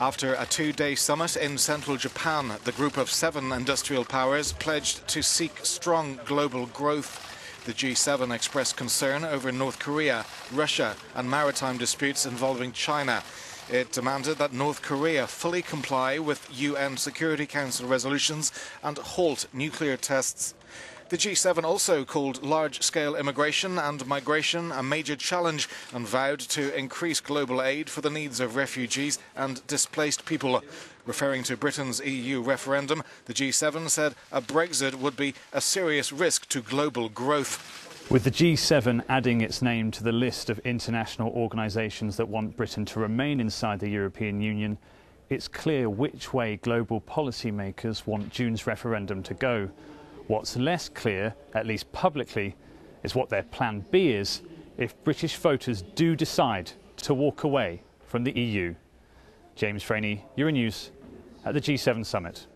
After a two day summit in central Japan, the group of seven industrial powers pledged to seek strong global growth. The G7 expressed concern over North Korea, Russia, and maritime disputes involving China. It demanded that North Korea fully comply with UN Security Council resolutions and halt nuclear tests. The G7 also called large scale immigration and migration a major challenge and vowed to increase global aid for the needs of refugees and displaced people. Referring to Britain's EU referendum, the G7 said a Brexit would be a serious risk to global growth. With the G7 adding its name to the list of international organisations that want Britain to remain inside the European Union, it's clear which way global policymakers want June's referendum to go. What's less clear, at least publicly, is what their plan B is if British voters do decide to walk away from the EU. James Franey, Euronews at the G7 summit.